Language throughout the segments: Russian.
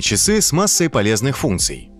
умные часы с массой полезных функций.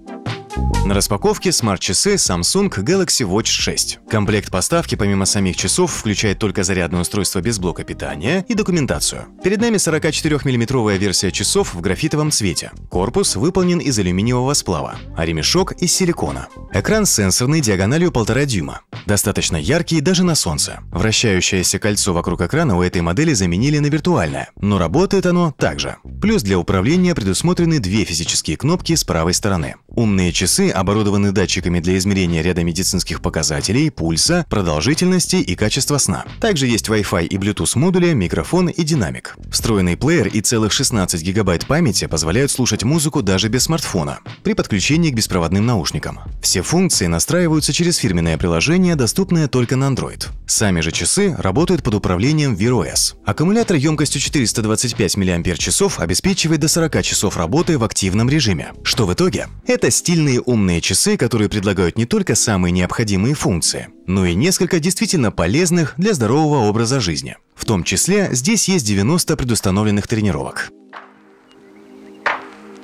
На распаковке смарт-часы Samsung Galaxy Watch 6. Комплект поставки помимо самих часов включает только зарядное устройство без блока питания и документацию. Перед нами 44-мм версия часов в графитовом цвете. Корпус выполнен из алюминиевого сплава, а ремешок из силикона. Экран сенсорный диагональю 1,5 дюйма. Достаточно яркий даже на солнце. Вращающееся кольцо вокруг экрана у этой модели заменили на виртуальное, но работает оно также. Плюс для управления предусмотрены две физические кнопки с правой стороны. Умные часы оборудованы датчиками для измерения ряда медицинских показателей, пульса, продолжительности и качества сна. Также есть Wi-Fi и Bluetooth модули, микрофон и динамик. Встроенный плеер и целых 16 гигабайт памяти позволяют слушать музыку даже без смартфона при подключении к беспроводным наушникам. Все функции настраиваются через фирменное приложение, доступное только на Android. Сами же часы работают под управлением Wear OS. Аккумулятор емкостью 425 мАч обеспечивает обеспечивает до 40 часов работы в активном режиме. Что в итоге? Это стильные умные часы, которые предлагают не только самые необходимые функции, но и несколько действительно полезных для здорового образа жизни. В том числе здесь есть 90 предустановленных тренировок.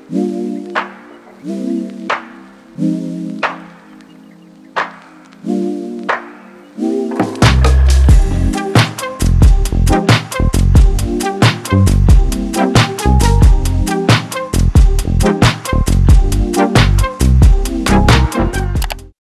Thank you.